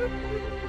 Ah!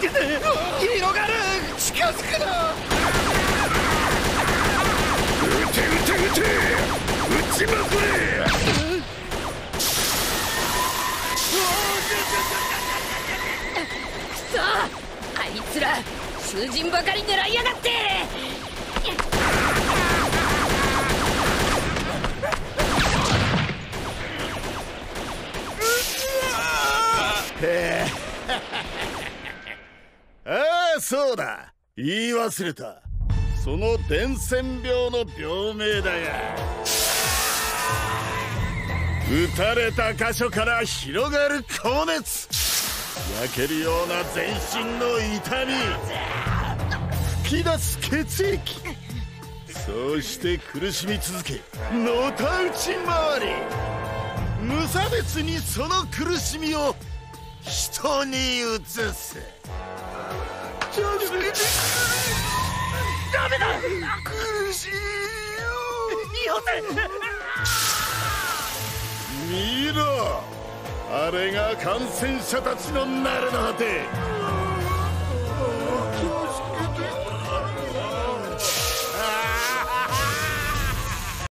けて広がる近づくな撃て撃て撃て撃ちまくれ。くそあいつら囚人ばかり狙いやがってへえああそうだ言い忘れた。その伝染病の病名だが撃たれた箇所から広がる高熱。焼けるような全身の痛み。吹き出す血液。そして苦しみ続けのたうち回り。無差別にその苦しみを人に移す。ダメだ苦しいよよ見ろ。あれが感染者たちのなれの果て。